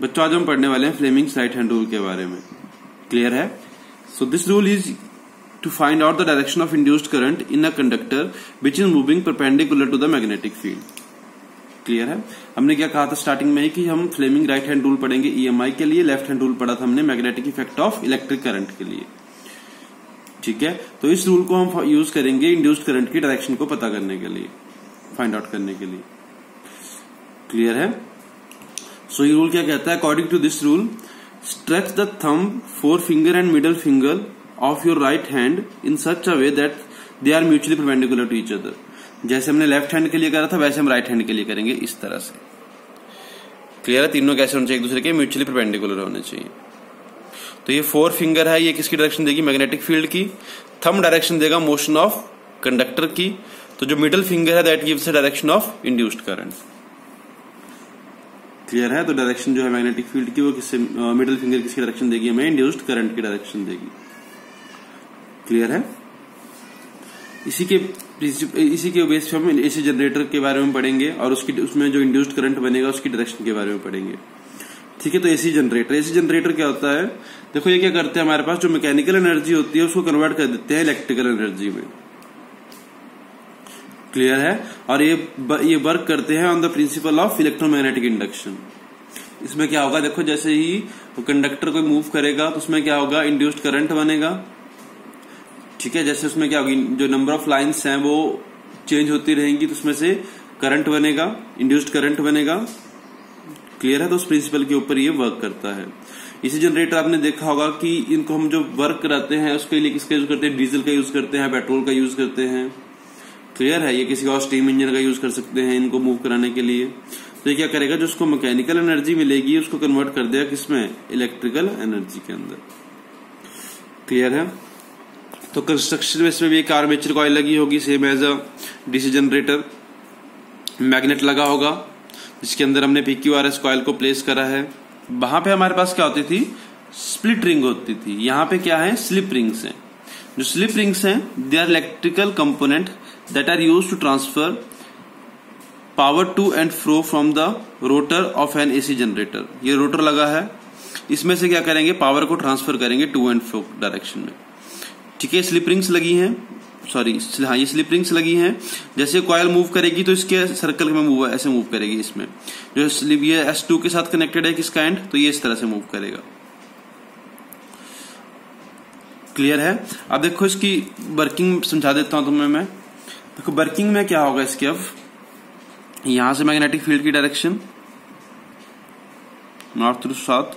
बच्चों आज हम पढ़ने वाले हैं फ्लेमिंग्स राइट हैंड रूल के बारे में। क्लियर है? So this rule is to find out the direction of induced current in a conductor which is moving perpendicular to the magnetic field clear है? हमने क्या कहा था स्टार्टिंग में कि हम फ्लेमिंग राइट हैंड रूल पढ़ेंगे ईएमआई के लिए लेफ़्ट हैंड रूल पढ़ा था हमने magnetic effect of electric current के लिए। ठीक है? तो इस रूल को हम यूज़ करेंगे इंड्यूस्ड करंट की डायरेक्शन को पता करने के लिए फाइंड आउट करने के लिए। क्लियर है? सो ये रूल क्या कहता है? According to this rule stretch the thumb forefinger and middle finger of your right hand in such a way that they are mutually perpendicular to each other जैसे हमने लेफ़्ट हैंड के लिए करा था, वैसे हम राइट हैंड के लिए करेंगे इस तरह से। क्लियर है? तीनों कैसे होने चाहिए? एक दूसरे के म्यूचुअली परपेंडिकुलर होने चाहिए। तो ये फोर फिंगर है, ये किसकी डायरेक्शन देगी? मैग्नेटिक फ़ील्ड की। थम डायरेक्शन देगा मोशन ऑफ़ कंडक्टर की। तो जो मिडल फिंगर है that gives direction of induced current clear है? तो डायरेक्शन जो है मैग्नेटिक फ़ील्ड की, वो किससे मिडल फिंगर किसकी डायरेक्शन देगी? हमें इंड्यूस्ड करंट की डायरेक्शन देगी। क्लियर है? इसी के इसी के बेस पे हम एसी जनरेटर के बारे में पढ़ेंगे और उसकी, उसमें जो इंड्यूस्ड करंट बनेगा, उसकी डायरेक्शन के बारे में पढ़ेंगे। ठीक है तो एसी जनरेटर एसी जनरेटर क्या होता है? देखो, ये क्या करते हैं हमारे पास? जो मैकेनिकल एनर्जी होती है, उसको कन्वर्ट कर देते हैं इलेक्ट्रिकल एनर्जी में। क्लियर है और ये ये वर्क करते हैं on the principle of electromagnetic induction इसमें क्या होगा? देखो, जैसे ही कंडक्टर कोई मूव करेगा तो उसमें क्या होगा? इंड्यूस्ड करंट बनेगा। ठीक है? जैसे उसमें क्या होगी? जो नंबर ऑफ़ लाइन्स हैं, वो चेंज होती रहेंगी तो उसमें से करंट बनेगा इंड्यूस्ड करंट बनेगा। क्लियर है? तो उस प्रिंसिपल के ऊपर ये वर्क करता है। इसी जनरेटर आपने देखा होगा कि इनको हम जो वर्क कराते हैं, उसके लिए किसका यूज़ करते हैं? डीजल का यूज़ करते हैं पेट्रोल का यूज़ करते हैं। क्लियर है, ये किसी और स्टीम इंजन का यूज़ कर सकते हैं इनको मूव कराने के लिए। तो ये क्या करेगा, जो उसको मैकेनिकल एनर्जी मिलेगी, उसको कन्वर्ट कर देगा किसमें? इलेक्ट्रिकल एनर्जी के अंदर। क्लियर है? तो कंस्ट्रक्शन में इसमें भी एक आर्मेचर कॉयल लगी होगी same as a DC generator magnet लगा होगा, जिसके अंदर हमने पीक्यू आर एस कॉयल को प्लेस करा है। वहाँ पे हमारे पास क्या होती थी? स्प्लिट रिंग होती थी। यहाँ पे क्या है? स्लिप रिंग्स हैं। जो स्लिप रिंग्स हैं they are electrical component that are use to transfer power to and fro from the rotor of an AC generator ये रोटर लगा है। इसमें से क्या करेंगे? पावर को ट्रांसफ़र करेंगे टू एंड फ्रो डायरेक्शन में। ठीक है स्लिप रिंग्स लगी हैं। सॉरी हाँ ये स्लिप रिंग्स लगी हैं। जैसे कॉयल मूव करेगी तो इसके सर्कल में मूव ऐसे मूव करेगी इसमें। जो स्लिप ये एस टू के साथ कनेक्टेड है किसका एंड तो ये इस तरह से मूव करेगा। क्लियर है? अब देखो इसकी वर्किंग समझा देता हूँ तुम्हें मैं। देखो वर्किंग में क्या होगा इसके अब? यहाँ से मैग्नेटिक फ़ील्ड की डायरेक्शन नॉर्थ टू साउथ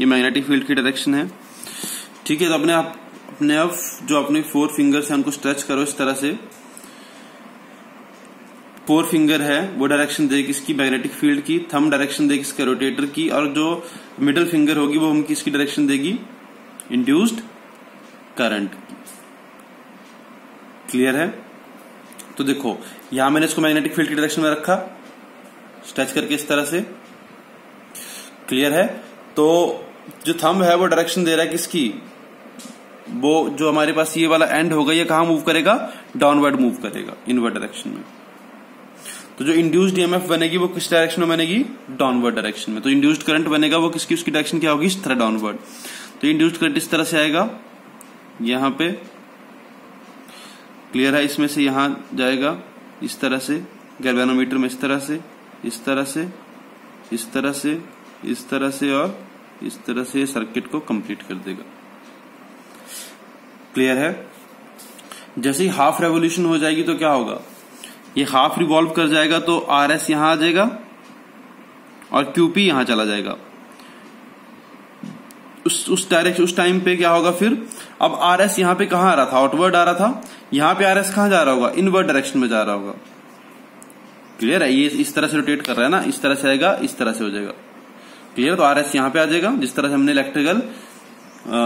ये मैग्नेटिक फ़ील्ड की डायरेक्शन है। ठीक है तो अपने आप अपने आप जो अपने फोर फिंगर्स है, उनको स्ट्रेच करो इस तरह से। फोर फिंगर है, वो डायरेक्शन देगी इसकी मैग्नेटिक फ़ील्ड की थम डायरेक्शन देगी इसके रोटेटर की, और जो मिडल फिंगर होगी, वो हम किसकी डायरेक्शन देगी इंड्यूस्ड करंट क्लियर है। तो देखो, यहाँ मैंने इसको मैग्नेटिक फ़ील्ड की डायरेक्शन में रखा। स्ट्रेच करके इस तरह से। क्लियर है। तो जो थंब है, वो डायरेक्शन दे रहा है किसकी? वो जो हमारे पास ये वाला एंड होगा ये कहा मूव करेगा? डाउनवर्ड मूव करेगा इनवर्ड डायरेक्शन में। तो जो इंड्यूस्ड ईएमएफ बनेगी, वो किस डायरेक्शन में बनेगी? डाउनवर्ड डायरेक्शन में। तो इंड्यूस्ड करंट बनेगा, वो किसकी, उसकी डायरेक्शन क्या होगी? इस तरह डाउनवर्ड तो इंड्यूस्ड करंट इस तरह से आएगा। यहाँ पे क्लियर है इसमें से यहाँ जाएगा, इस तरह से गैल्वेनोमीटर में इस तरह से, इस तरह से, इस तरह से, इस तरह से और इस तरह से सर्किट को कंप्लीट कर देगा। क्लियर है? जैसे ही हाफ़ रेवोल्यूशन हो जाएगी तो क्या होगा? ये हाफ़ रिवॉल्व कर जाएगा तो आर एस यहाँ आ जाएगा और क्यूपी यहाँ चला जाएगा। उस डायरेक्शन उस टाइम पे क्या होगा फिर? अब आर एस यहाँ पे कहा आ रहा था? आउटवर्ड आ रहा था। यहाँ पे आर एस कहाँ जा रहा होगा? इनवर्ड डायरेक्शन में जा रहा होगा। क्लियर है? ये इस तरह से रोटेट कर रहा है ना? इस तरह से आएगा, इस तरह से हो जाएगा। क्लियर तो आर एस यहाँ पे आ जाएगा। जिस तरह से हमने इलेक्ट्रिकल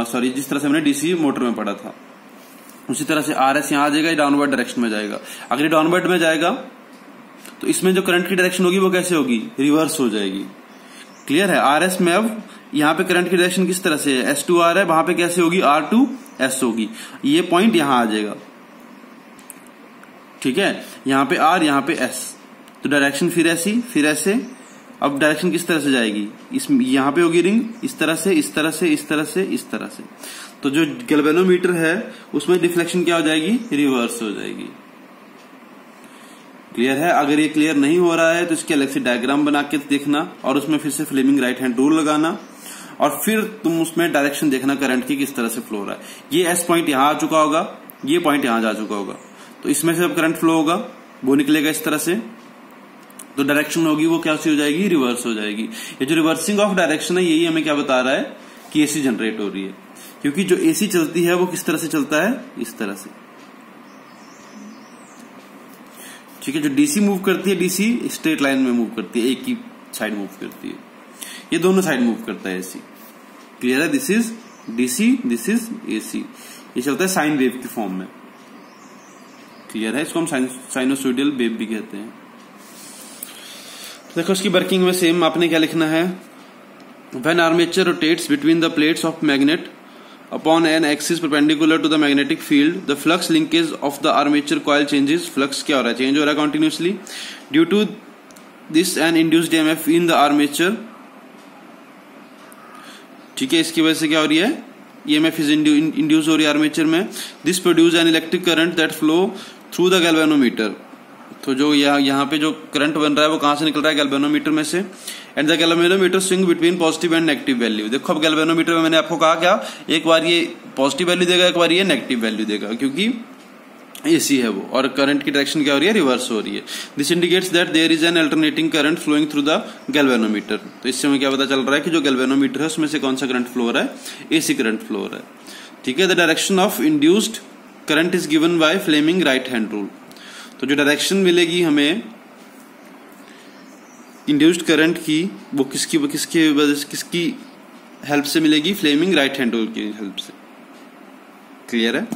सॉरी जिस तरह से हमने डीसी मोटर में पढ़ा था। उसी तरह से आर एस यहाँ आ जाएगा डाउनवर्ड डायरेक्शन में जाएगा। अगर डाउनवर्ड में जाएगा तो इसमें जो करंट की डायरेक्शन होगी, वो कैसे होगी? रिवर्स हो जाएगी। क्लियर है? आर एस में अब यहाँ पे करंट की डायरेक्शन किस तरह से है? एस टू आर है, वहाँ पे कैसे होगी? आर टू एस होगी। ये पॉइंट यहाँ आ जाएगा। ठीक है? यहाँ पे आर यहाँ पे एस तो डायरेक्शन फिर ऐसी, फिर ऐसे। अब डायरेक्शन किस तरह से जाएगी? इस, यहाँ पे होगी रिंग इस तरह से, इस तरह से, इस तरह से, इस तरह से। तो जो गैल्वेनोमीटर है, उसमें डिफ्लेक्शन क्या हो जाएगी? रिवर्स हो जाएगी। क्लियर है? अगर ये क्लियर नहीं हो रहा है तो इसके अलग से डायग्राम बना के देखना और उसमें फिर से फ्लेमिंग राइट हैंड रूल लगाना। और फिर तुम उसमें डायरेक्शन देखना करंट की किस तरह से फ्लो हो रहा है। ये एस पॉइंट यहाँ आ चुका होगा, ये पॉइंट यहाँ जा चुका होगा। तो इसमें से अब करंट फ्लो होगा, वो निकलेगा इस तरह से। तो डायरेक्शन होगी, वो क्या हो जाएगी? रिवर्स हो जाएगी। ये जो रिवर्सिंग ऑफ़ डायरेक्शन है, यही हमें क्या बता रहा है कि एसी जनरेट हो रही है। क्योंकि जो एसी चलती है, वो किस तरह से चलता है? इस तरह से। ठीक है, जो डीसी मूव करती है डीसी स्ट्रेट लाइन में मूव करती है एक ही साइड मूव करती है। ये दोनों साइड मूव करता है एसी क्लियर है? This is DC this is AC ये चलता है साइन वेव की फॉर्म में। क्लियर है? इसको हम साइनोसोडियल वेव भी कहते हैं। देखो, इसकी वर्किंग में सेम आपने क्या लिखना है? When armature rotates between the plates of magnet upon an axis perpendicular to the magnetic field the flux linkage of the armature coil changes flux क्या हो रहा है? चेंज हो रहा है continuously due to this an induced EMF in the armature ठीक है, इसकी वजह से क्या हो रही है? ईएमएफ इज़ इंड्यूस हो रही है आर्मेचर में। This produce an electric current that flow through the galvanometer तो जो यहाँ यहाँ पे जो करंट बन रहा है, वो कहाँ से निकल रहा है? गैल्वेनोमीटर में से। And the galvanometer swing between positive and negative value देखो अब गैल्वेनोमीटर में मैंने आपको कहा क्या? एक बार ये पॉजिटिव वैल्यू देगा, एक बार ये नेगेटिव वैल्यू देगा, क्योंकि एसी है वो। और करंट की डायरेक्शन क्या हो रही है? रिवर्स हो रही है। This indicates that there is an alternating current flowing through the galvanometer तो इससे हमें क्या पता चल रहा है कि जो गैल्वेनोमीटर है, उसमें से कौन सा करंट फ्लो हो रहा है? एसी करंट फ्लो हो रहा है। ठीक है? The direction of induced current is given by Fleming right hand rule तो जो डायरेक्शन मिलेगी हमें इंड्यूस्ड करंट की, वो किसकी वो किसकी किसकी हेल्प से मिलेगी? फ्लेमिंग राइट हैंड रूल की हेल्प से। क्लियर है?